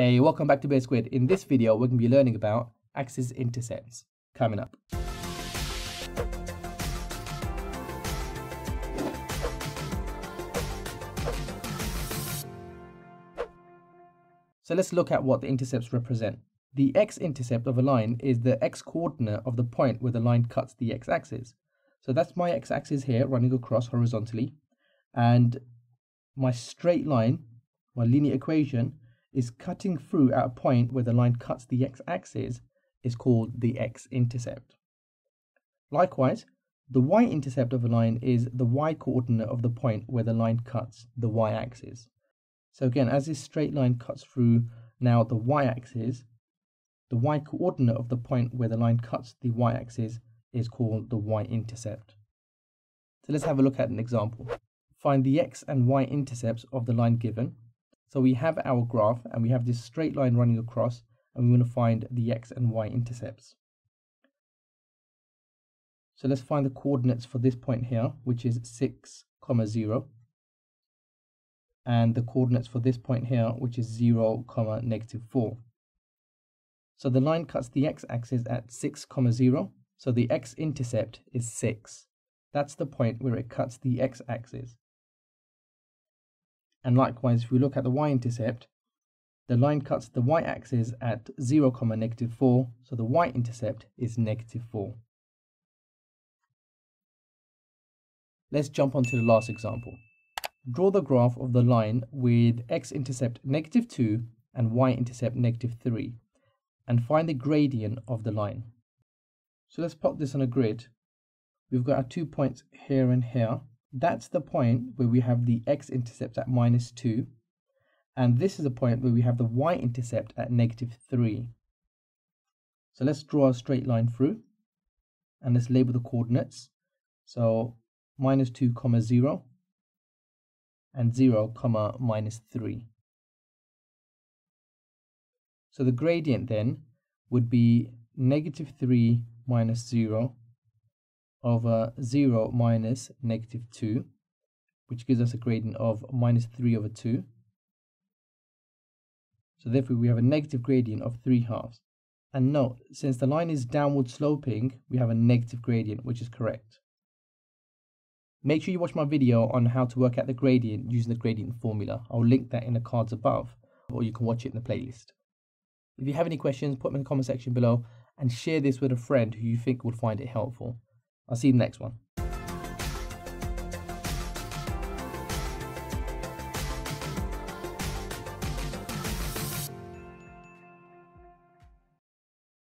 Hey, welcome back to Beard Squared. In this video, we're going to be learning about axis intercepts coming up. So let's look at what the intercepts represent. The x-intercept of a line is the x-coordinate of the point where the line cuts the x-axis. So that's my x-axis here running across horizontally. And my straight line, my linear equation, is cutting through at a point where the line cuts the x-axis is called the x-intercept. Likewise, the y-intercept of a line is the y-coordinate of the point where the line cuts the y-axis. So again, as this straight line cuts through now the y-axis, the y-coordinate of the point where the line cuts the y-axis is called the y-intercept. So let's have a look at an example. Find the x and y intercepts of the line given so we have our graph and we have this straight line running across and we want to find the x and y intercepts. So let's find the coordinates for this point here, which is 6, comma 0. And the coordinates for this point here, which is 0, comma negative 4. So the line cuts the x-axis at 6, comma 0. So the x-intercept is 6. That's the point where it cuts the x-axis. And likewise, if we look at the y-intercept, the line cuts the y-axis at 0, comma negative 4, so the y-intercept is negative 4. Let's jump on to the last example. Draw the graph of the line with x-intercept negative 2 and y-intercept negative 3 and find the gradient of the line. So let's plot this on a grid. We've got our two points here and here that's the point where we have the x-intercept at minus 2. And this is the point where we have the y-intercept at negative 3. So let's draw a straight line through. And let's label the coordinates. So minus 2 comma 0 and 0 comma minus 3. So the gradient then would be negative 3 minus 0 over 0 minus negative 2, which gives us a gradient of minus 3 over 2. So therefore we have a negative gradient of 3 halves. And note, since the line is downward sloping, we have a negative gradient, which is correct. Make sure you watch my video on how to work out the gradient using the gradient formula. I'll link that in the cards above, or you can watch it in the playlist. If you have any questions, put them in the comment section below and share this with a friend who you think would find it helpful. I'll see you next one.